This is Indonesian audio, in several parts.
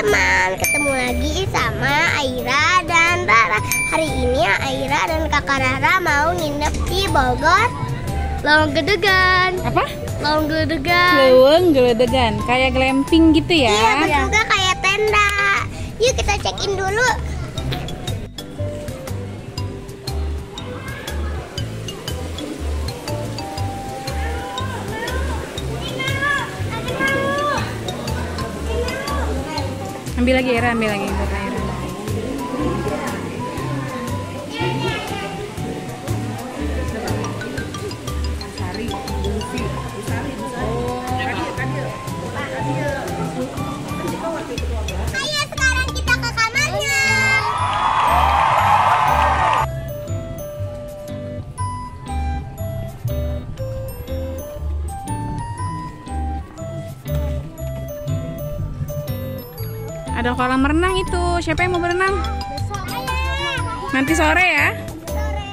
teman-teman, ketemu lagi sama Aira dan Rara. Hari ini Aira dan kakak Rara mau nginep di Bogor. Lawang Gedegan. Apa? Lawang Gedegan. Leweng geledegan, kayak glamping gitu ya. Iya, betul juga kayak tenda. Yuk kita check in dulu. Ambil lagi Era, ambil lagi Ada kolam renang itu. Siapa yang mau berenang? Besok. Nanti sore ya. Sore.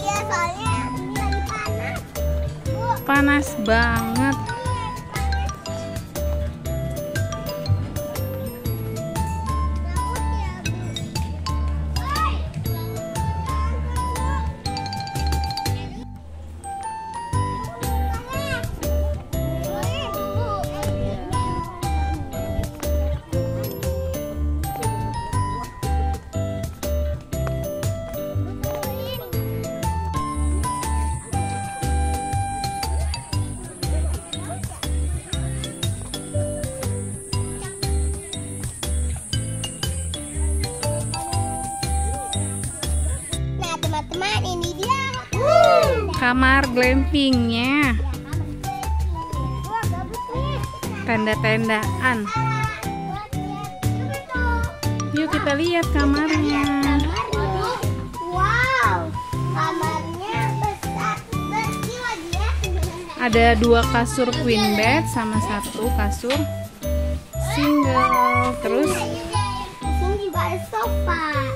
Iya, soalnya ini lagi panas. Bu, Panas banget. Kamar glampingnya. Tenda-tendaan. Yuk kita lihat kamarnya. Ya. Ada dua kasur queen bed sama satu kasur single. Terus Di sini juga ada sofa.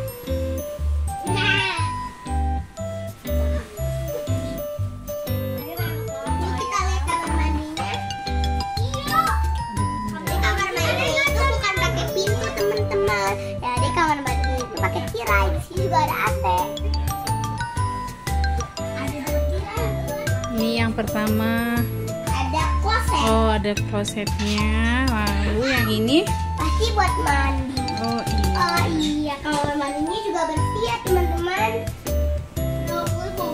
Yang pertama. Ada kloset. Oh ada klosetnya. Lalu yang ini. Pasti buat mandi. Oh iya. Oh iya, kamar mandinya juga bersih ya teman-teman.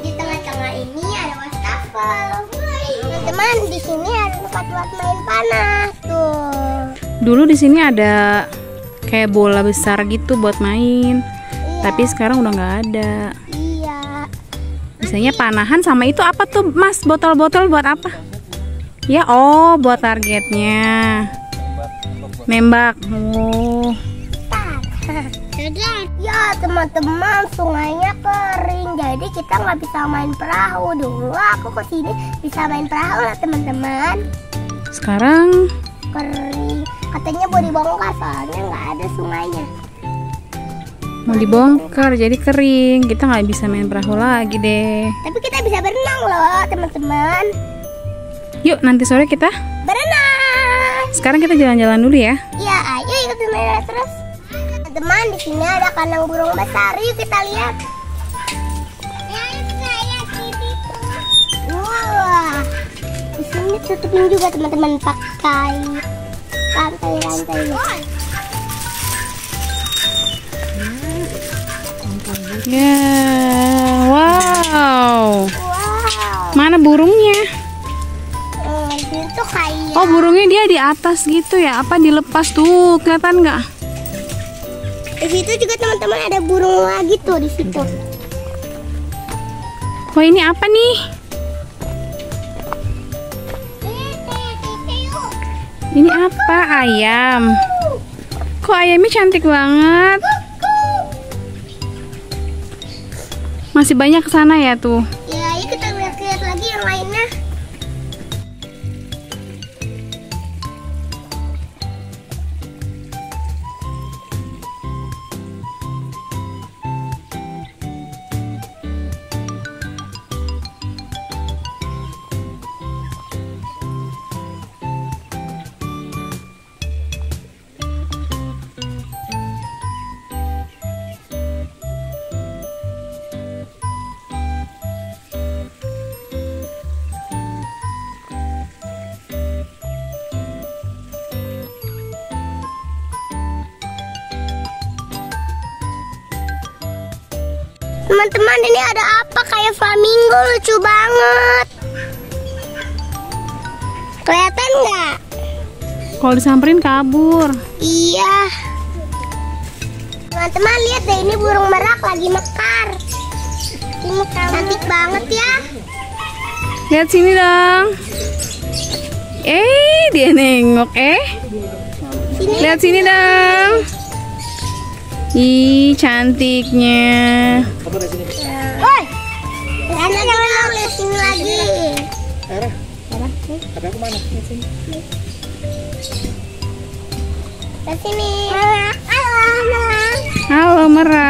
Di tengah-tengah ini ada wastafel. Teman-teman, di sini ada tempat buat main panas tuh. Dulu di sini ada kayak bola besar gitu buat main. Iya, Tapi sekarang udah nggak ada. iya. Biasanya panahan sama itu apa tuh Mas? Botol-botol buat apa? Ya oh buat targetnya. Nembak. Oh. Ya teman-teman, sungainya kering, jadi kita nggak bisa main perahu. Dulu aku ke sini bisa main perahu lah teman-teman. Sekarang Kering, katanya mau dibongkar soalnya nggak ada sungainya. Mau dibongkar jadi kering. Kita nggak bisa main perahu lagi deh. Tapi kita bisa berenang loh teman-teman. Yuk nanti sore kita. Berenang. Sekarang kita jalan-jalan dulu ya. Ya, ayo ikutin Mira terus. Teman, di sini ada kandang burung besar. Yuk kita lihat. Wah, di sini tutupin juga teman-teman pakai rantai-rantai. Ya, wow. Wow, Mana burungnya? Itu kayak Oh burungnya dia di atas gitu ya? Apa dilepas tuh? Kelihatan nggak? di situ juga teman-teman ada burung lagi tuh di situ. Wah ini apa nih? Ini apa? Ayam. Kok ayamnya cantik banget? Masih banyak ke sana ya tuh. Teman-teman ini ada apa kayak flamingo lucu banget. Kelihatan nggak? Kalau disamperin kabur. Iya. Teman-teman lihat deh ini burung merak lagi mekar. Ini. Cantik banget ya. Lihat sini dong. Eh, dia nengok. Eh, Sini. lihat sini dong. Ih, cantiknya. Woi. Jangan lihat sini lagi. Ke sini. Halo, Merak. Halo, merak.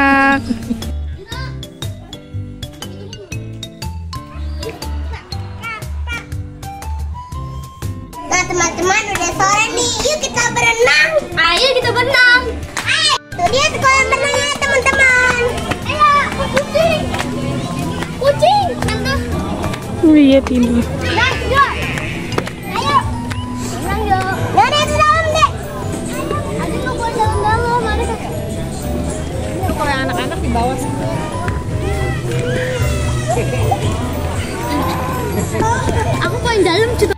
Kakak. Kalau anak-anak di bawah. Aku paling dalam juga.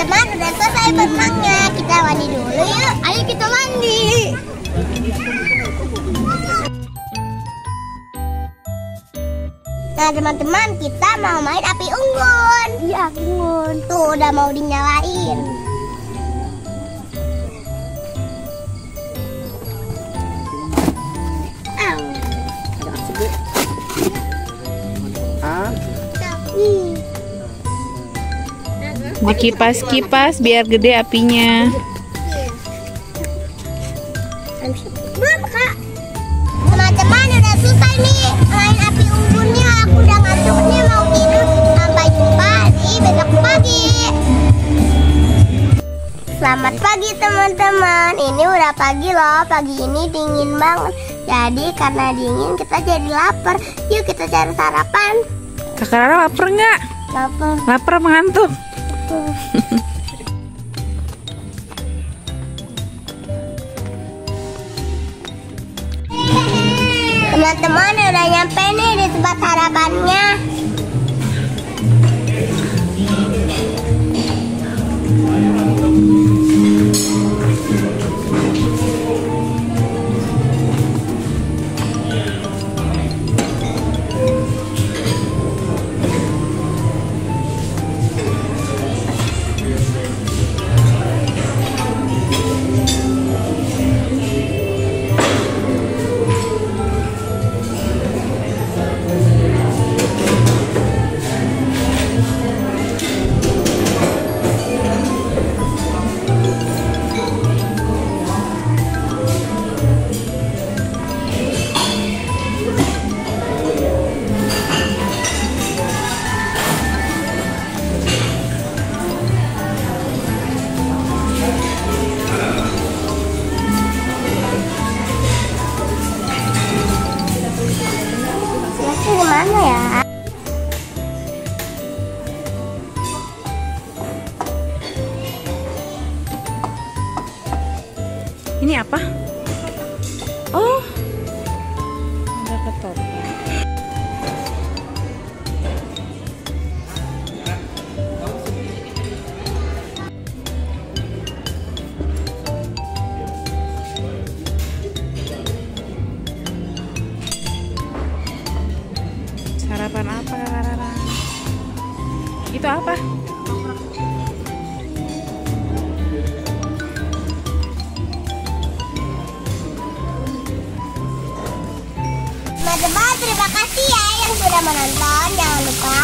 Teman-teman udah selesai berenangnya. Kita mandi dulu yuk. Ayo kita mandi. Nah teman-teman kita mau main api unggun. Iya api unggun. Tuh udah mau dinyalain. Dikipas-kipas biar gede apinya. Belum kak Teman-teman udah selesai nih Main api unggunnya Aku udah ngantuk nih mau tidur Sampai jumpa di besok pagi Selamat pagi teman-teman. Ini udah pagi loh. Pagi ini dingin banget. Jadi karena dingin kita jadi lapar. Yuk kita cari sarapan. Kakak Rara lapar nggak? Lapar. Lapar ngantuk? Teman-teman udah nyampe nih di tempat sarapannya ketoprak. Sarapan apa, Rara? Itu apa? Sudah menonton. Jangan lupa